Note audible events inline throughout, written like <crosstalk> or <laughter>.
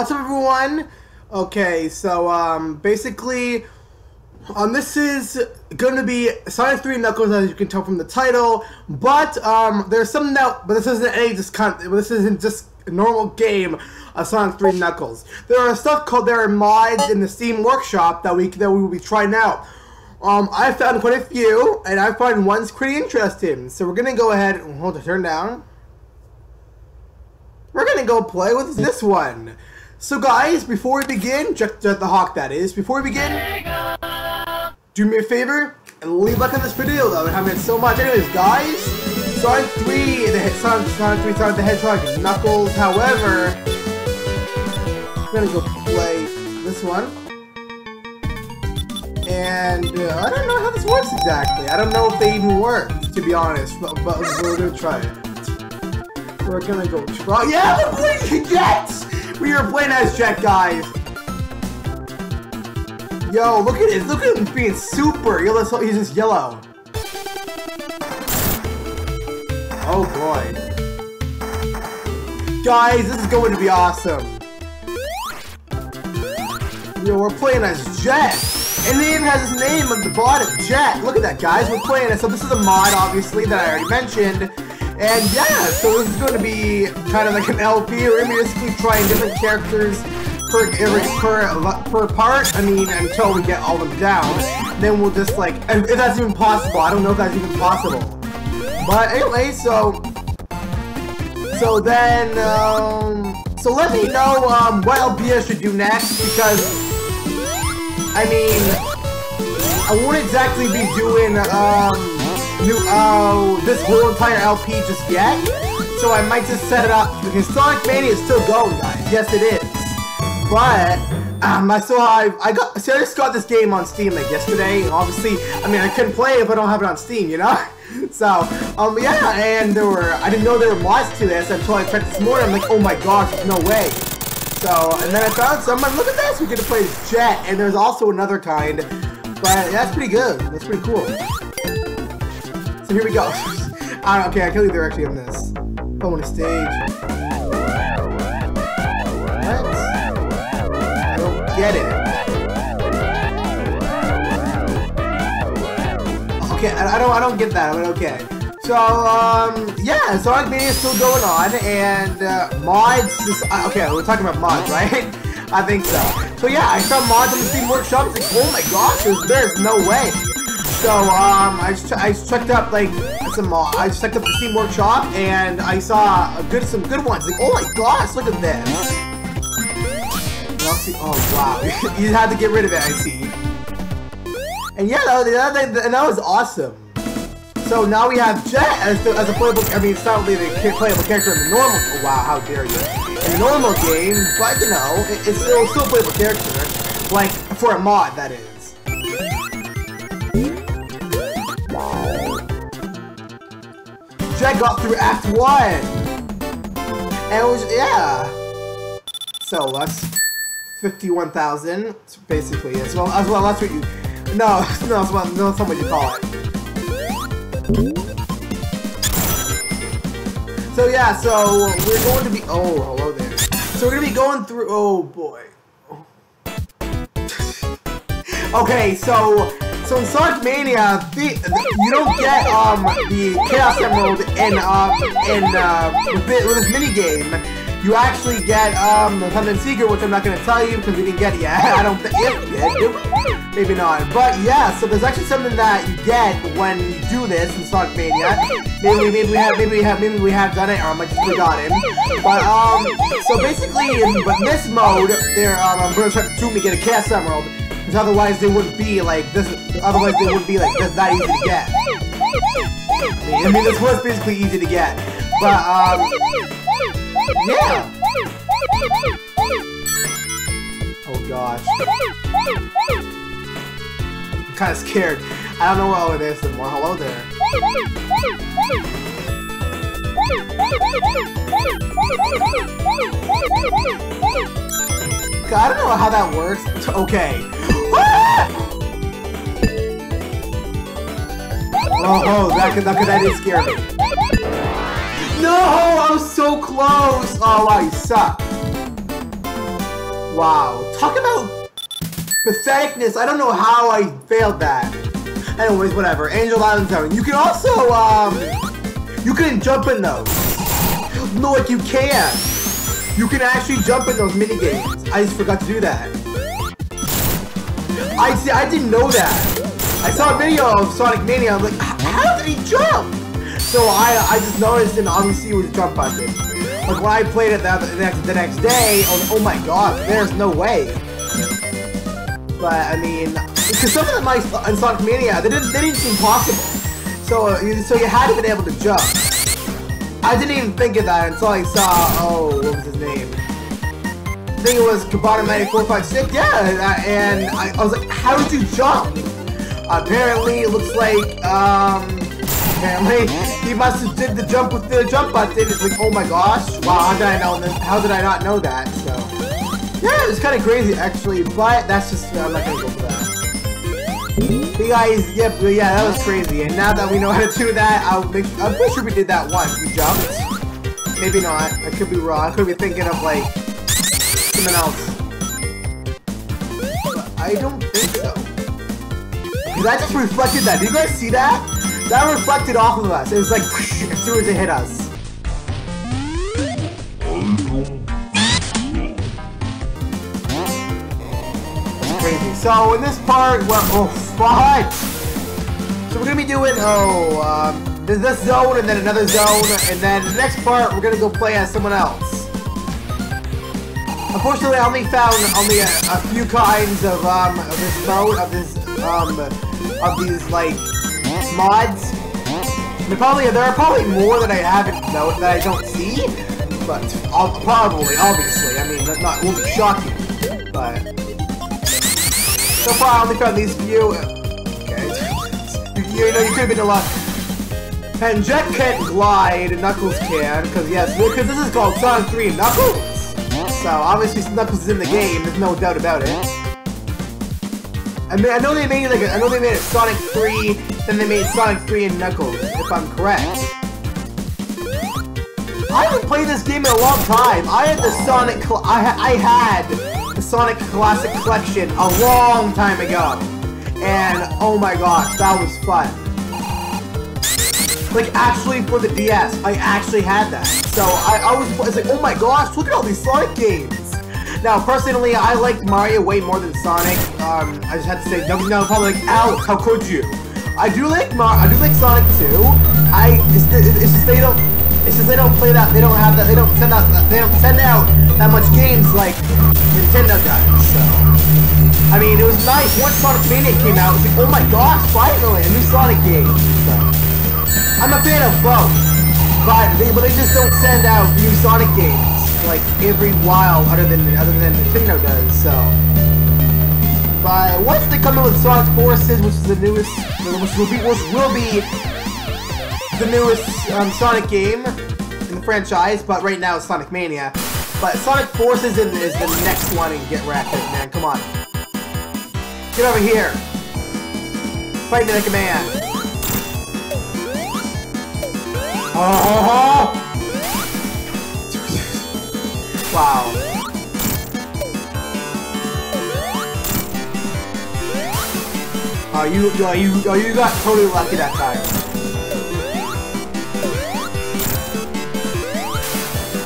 What's up, everyone? Okay, so um, basically, um, this is going to be Sonic 3 Knuckles, as you can tell from the title. But um, there's some that, but this isn't any just. This isn't just a normal game of Sonic 3 Knuckles. There are stuff called there are mods in the Steam Workshop that we that we will be trying out. Um, I found quite a few, and I find one's pretty interesting. So we're gonna go ahead and hold it, turn down. We're gonna go play with this one. So guys, before we begin, Jet, Jet the Hawk that is, before we begin, do me a favor and leave a like on this video though, and have it so much. Anyways, guys, Sonic 3, the hit Sonic, Sonic 3, Sonic the Hedgehog, Knuckles, however, I'm gonna go play this one. And uh, I don't know how this works exactly. I don't know if they even work, to be honest, but, but we're gonna try it. We're gonna go try. Yeah, we're playing Jets! We are playing as Jet, guys. Yo, look at it. Look at him being super. He's just yellow. Oh boy. Guys, this is going to be awesome. Yo, we're playing as Jet. And it even has his name at the bottom, Jet. Look at that, guys. We're playing it. So this is a mod, obviously, that I already mentioned. And yeah, so this is going to be kind of like an LP. We're going to basically trying different characters per, per, per part. I mean, until we get all of them down. Then we'll just like, if that's even possible. I don't know if that's even possible. But anyway, so... So then, um... So let me know um, what LP I should do next, because... I mean... I won't exactly be doing, um... New, uh, this whole entire LP just yet, so I might just set it up, because Sonic Mania is still going, guys. Yes, it is. But, um, I saw, I, I got, see, I just got this game on Steam, like, yesterday, obviously, I mean, I couldn't play it if I don't have it on Steam, you know? <laughs> So, um, yeah, and there were, I didn't know there were mods to this until I checked this morning. I'm like, oh my gosh, there's no way. So, and then I found some, like, look at this, we get to play Jet, and there's also another kind, but that's pretty good. That's pretty cool. Here we go. okay, I can't believe they're actually in this. Bonus stage. What? I don't get it. Okay, I don't, I don't get that, but okay. So, um, yeah, Sonic Mania is still going on, and uh, mods, just, uh, okay, we're talking about mods, <laughs> right? I think so. So yeah, I saw mods on the Steam Workshop, like, oh my gosh, there's, there's no way. So, um, I, ch I checked up, like, some, uh, I checked up the Steam Workshop, and I saw a good, some good ones, like, oh my gosh, look at this. Oh, wow, <laughs> you had to get rid of it, I see. And yeah, that, that, that, that was awesome. So now we have Jet as, the, as a playable, I mean, it's not really the playable character in the normal, oh wow, how dare you. In the normal game, but you know, it, it's still, still a playable character. Like, for a mod, that is. Jet got through Act 1! And it was, yeah. So that's 51,000, basically, as well, as well, that's what you, no, <laughs> no, that's, what, no, that's what you call it. So yeah, so we're going to be, oh, hello there. So we're to be going through, oh boy. <laughs> okay, so, so in Sonic Mania, the, the, you don't get, um, the Chaos Emerald in, um, in, uh, with, the, this minigame. You actually get, um, something secret, which I'm not going to tell you because we didn't get it yet. <laughs> I don't think, yeah, maybe not. But yeah, so there's actually something that you get when you do this in Sonic Mania. Maybe, maybe we have, maybe we have, maybe we have done it, or I might just forgotten. But, um, so basically, in but this mode, there, um, I'm to try to do me get a Chaos Emerald. Because otherwise they wouldn't be like this, otherwise they wouldn't be like this, that easy to get. I mean, I mean, this was basically easy to get. But, um, yeah! Oh gosh. I'm kinda scared. I don't know where all it is anymore. Hello there. I don't know how that works. Okay. Oh, oh, that could, that could, that did scare me. No, I was so close. Oh, wow, you suck. Wow, talk about patheticness. I don't know how I failed that. Anyways, whatever. Angel Island Zone. You can also, um, you can jump in those. No, like you can. You can actually jump in those mini games. I just forgot to do that. I see. I didn't know that. I saw a video of Sonic Mania. I'm like, how did he jump? So I, I just noticed and obviously it was jump button. Like when I played it the, the next the next day, I was, oh my god, there's no way. But I mean, because some of them like in Sonic Mania, they didn't they didn't seem possible. So so you had to be able to jump. I didn't even think of that until I saw oh what was his name? I think it was Kabata 9456. Yeah, and I, I was like, how did you jump? Apparently, it looks like um apparently. <laughs> He must have did the jump with the jump button. It's like, oh my gosh. Wow, how did I know this? How did I not know that? So, yeah, it's kind of crazy, actually. But that's just, I'm not to go for that. Hey guys, yep, yeah, that was crazy. And now that we know how to do that, I'll make, I'm pretty sure we did that once. We jumped. Maybe not. I could be wrong. I could be thinking of, like, something else. But I don't think. Because I just reflected that. Did you guys see that? That reflected off of us. It was like as soon as it hit us. crazy. So in this part, well, oh fuck! So we're gonna be doing oh, um, there's this zone and then another zone, and then the next part we're gonna go play as someone else. Unfortunately, I only found only a, a few kinds of um of this mode of this um of these like mods. There probably there are probably more that I haven't know that I don't see, but I'll, probably, obviously, I mean, that not will be shocking, but so far I only found these few. Okay, you know you could have been a lot. And Jet can't glide, Knuckles can, because yes, because this is called Sonic 3 Knuckles. So obviously Knuckles is in the game, there's no doubt about it. I mean, I know they made like a, I know they made it Sonic 3, then they made Sonic 3 and Knuckles, if I'm correct. I haven't played this game in a long time. I had the Sonic, I, I had the Sonic Classic Collection a long time ago, and oh my gosh, that was fun. Like actually for the DS, I actually had that. So I, I was, I was like, oh my gosh, look at all these Sonic games. Now, personally, I like Mario way more than Sonic. Um, I just had to say, no, no, probably like, Alex, how could you? I do like Mar I do like Sonic too. I, it's, it's just they don't, it's just they don't play that, they don't have that, they don't send out, they don't send out that much games like Nintendo does, so. I mean, it was nice. Once Sonic Mania came out, it was like, oh my gosh, finally, a new Sonic game. So, I'm a fan of both, but they, but they just don't send out new Sonic games like every while other than other than Nintendo does, so. But once they come in with Sonic Forces, which is the newest, which will be, which will be the newest um, Sonic game in the franchise, but right now it's Sonic Mania. But Sonic Forces is, is the next one and get wrecked, man. Come on. Get over here. Fight me like a man. Oh! Wow. Are you, are you, oh, you got totally lucky that time.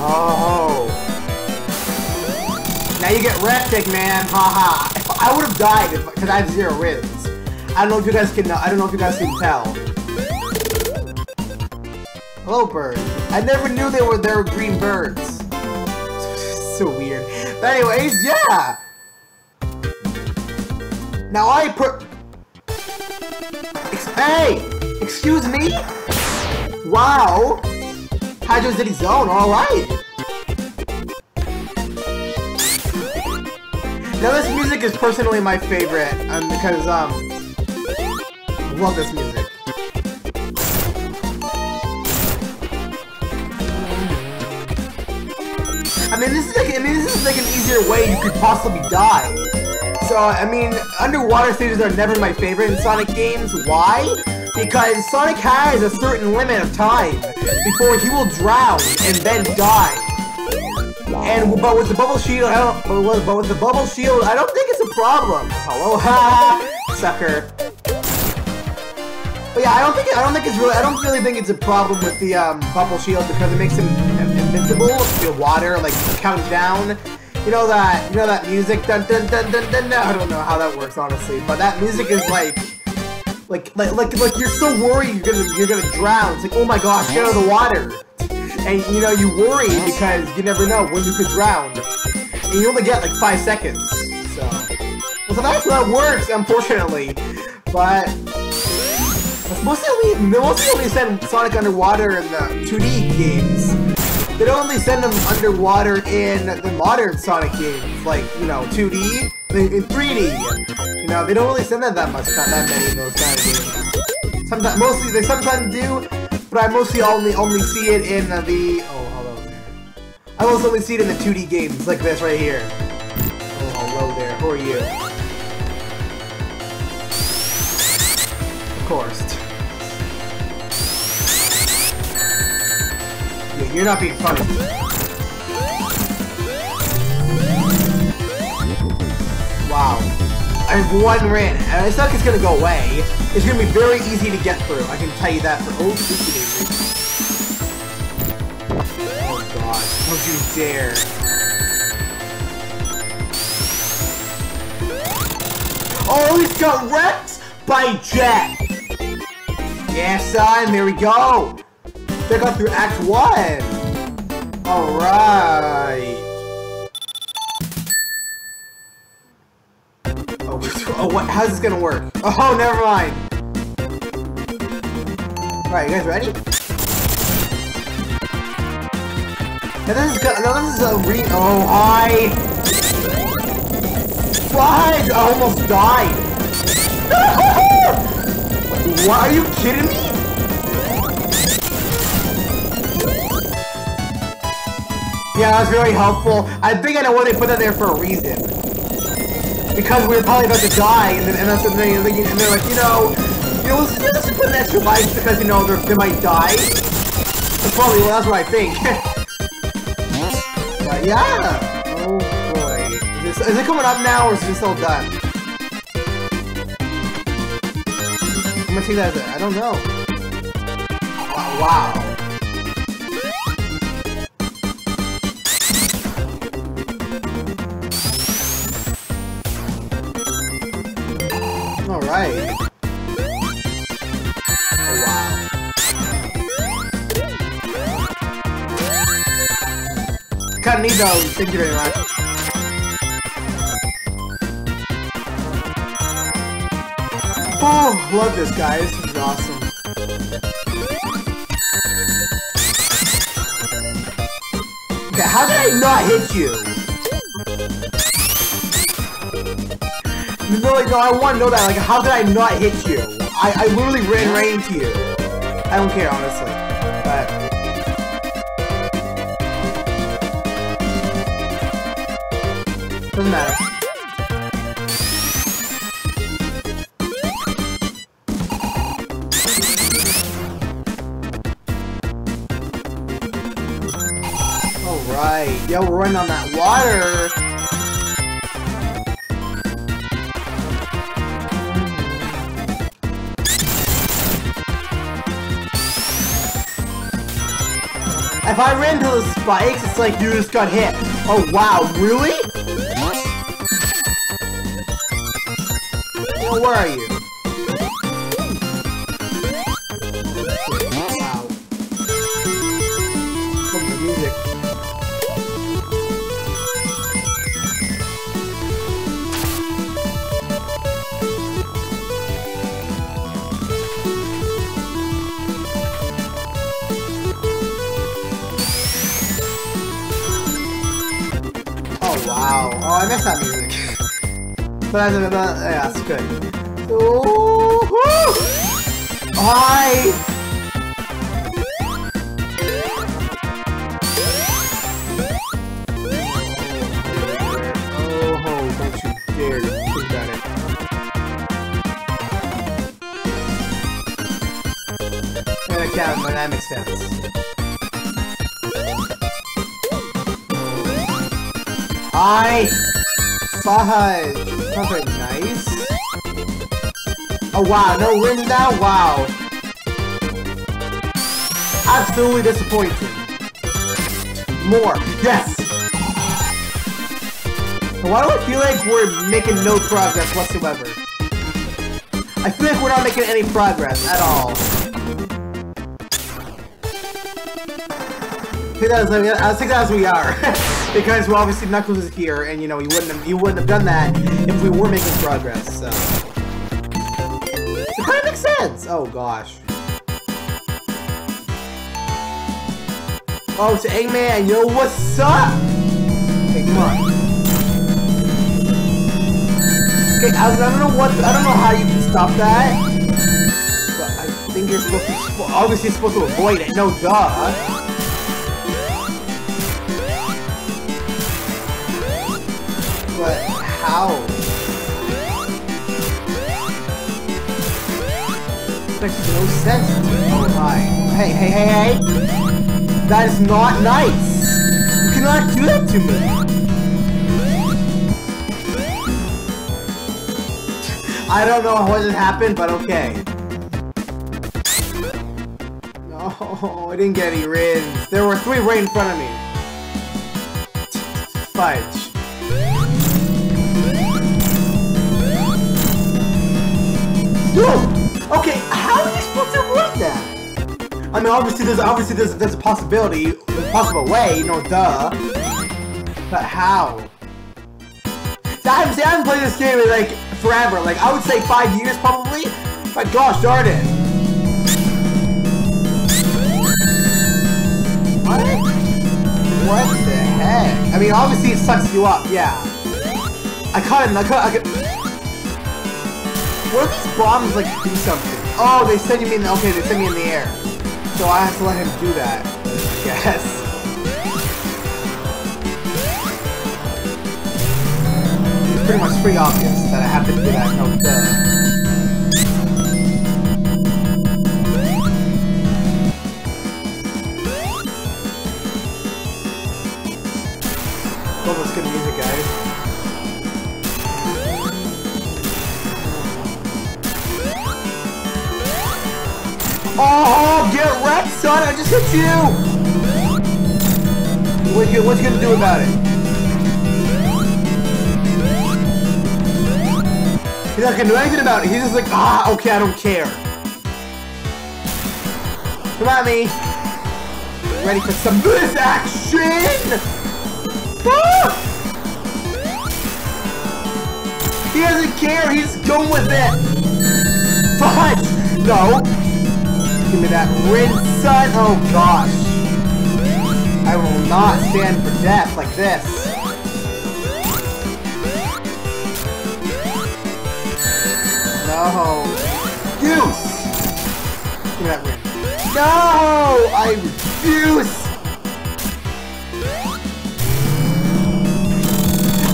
Oh. Now you get wrecked, man. Haha. -ha. I would have died because I have zero wins. I don't know if you guys can. I don't know if you guys can tell. Hello, bird. I never knew they were there were green birds so weird. But anyways, yeah! Now I put... Ex hey! Excuse me? Wow! Hydro City Zone, alright! Now this music is personally my favorite, um, because, um, love this music. I mean, this is like, I mean, this is like an easier way you could possibly die. So, I mean, underwater stages are never my favorite in Sonic games. Why? because Sonic has a certain limit of time before he will drown and then die. And but with the bubble shield, I don't. But with, the bubble shield, I don't think it's a problem. Hello, ha, <laughs> sucker. But yeah, I don't think I don't think it's really I don't really think it's a problem with the um, bubble shield because it makes him invincible. The water like count down. You know that you know that music dun dun dun dun dun. dun. I don't know how that works honestly, but that music is like like like like like you're so worried you're gonna you're gonna drown. It's like oh my gosh, get out of the water. And you know you worry because you never know when you could drown. And you only get like five seconds. So well, so that's how it works, unfortunately. But mostly only mostly only send Sonic underwater in the 2D games. They don't only send them underwater in the modern Sonic games, like you know 2D, in 3D. You know they don't really send them that much, not that many in those kind of games. Sometimes, mostly they sometimes do, but I mostly only only see it in the oh hello there. I mostly only see it in the 2D games like this right here. Oh hello there, who are you? Of course. You're not being funny. Wow. I have one ran, and it's not like it's gonna go away. It's gonna be very easy to get through. I can tell you that for old Oh god, don't you dare. Oh, he's got wrecked by Jet! Yeah, son, there we go! They got through Act 1! Alright! Oh, oh, what? How's this gonna work? Oh, never mind! Alright, you guys ready? Now this is, now this is a re- Oh, hi! What? I almost died! <laughs> what? Are you kidding me? Yeah, that was very helpful. I think I know why they put that there for a reason. Because we were probably about to die, and, then, and that's the thing, and they're like, you know, you know, let's, let's put an extra life because, you know, they might die. Probably, well, that's what I think. <laughs> but yeah! Oh boy. Is, this, is it coming up now, or is it still done? I'm gonna take that as a, I don't know. Wow. Alright. Oh, wow. Need those, thank you very much. Oh, love this guy, this is awesome. Okay, how did I not hit you? No, like, no, I want to know that. Like, how did I not hit you? I, I literally ran right into you. I don't care, honestly. But... Doesn't matter. Alright. Yo, we're running on that water. If I ran into the spikes, it's like you just got hit. Oh wow, really? Well, where are you? I miss that music. but, but, but yeah, it's good. Ooh, Hi! yeah, that makes sense. Fudge! Not very nice. Oh wow, no win now? Wow. Absolutely disappointing. More. Yes! Why do I feel like we're making no progress whatsoever? I feel like we're not making any progress at all. I think that's, I think that's we are. <laughs> because well, obviously Knuckles is here, and you know, he wouldn't have, he wouldn't have done that if we were making progress, so... It kind of makes sense! Oh, gosh. Oh, it's Eggman, yo, what's up? Hey, come on. Okay, I, I don't know what, I don't know how you can stop that. But I think you're supposed to, obviously you're supposed to avoid it, no duh. Makes no sense. Oh my. Hey, hey, hey, hey! That is not nice! You cannot do that to me! <laughs> I don't know what just happened, but okay. No, <laughs> I didn't get any rings. There were three right in front of me. Fudge. Okay, how are you supposed to avoid that? I mean, obviously, there's obviously there's there's a possibility, a possible way, you know, duh. But how? I haven't, I haven't played this game in like forever. Like I would say five years probably. My gosh darn it! What? What the heck? I mean, obviously it sucks you up. Yeah. I caught it. I caught. I caught what if these bombs, like, do something? Oh, they send me in the... Okay, they send me in the air. So I have to let him do that. Yes. It's pretty much pretty obvious that I have to do that. No, duh. Oh, get wrecked, son! I just hit you! What you, what's he gonna do about it? He's not gonna do anything about it. He's just like, ah, okay, I don't care. Come on, me. Ready for some this action? Ah! He doesn't care. He's going with it. Fudge! No. Give me that rinse, son! Oh gosh! I will not stand for death like this. No! Goose! Give me that rinse. No! I refuse!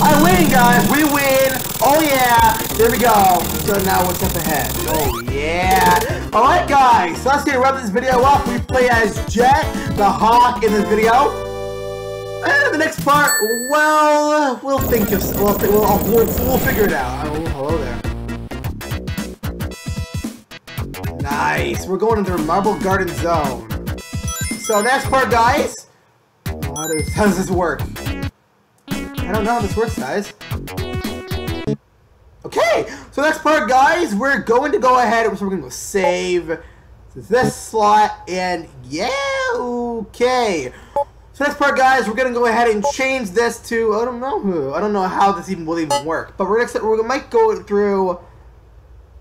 I win, guys! We win! Oh yeah! There we go! So now what's up ahead? Oh yeah! Alright guys, so let's get wrap this video up. We play as Jet, the Hawk in this video. And the next part, well, we'll think of, we'll, we'll, we'll, we'll figure it out. Oh, hello there. Nice, we're going into Marble Garden Zone. So next part, guys, how does, how does this work? I don't know how this works, guys. Okay, so next part, guys, we're going to go ahead, so we're going to save this slot, and yeah, okay. So next part, guys, we're going to go ahead and change this to, I don't know who, I don't know how this even will even work, but we're next, we might go through,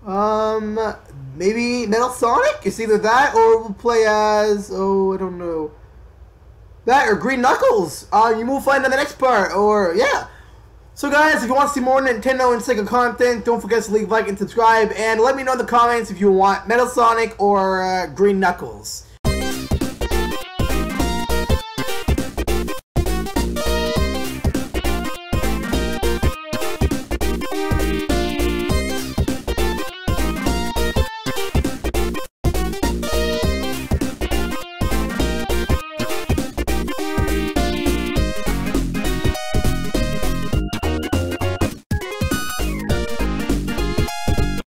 um, maybe Metal Sonic? It's either that, or we'll play as, oh, I don't know, that, or Green Knuckles, uh, you will find in the next part, or, yeah. So guys, if you want to see more Nintendo and Sega content, don't forget to leave a like and subscribe, and let me know in the comments if you want Metal Sonic or uh, Green Knuckles.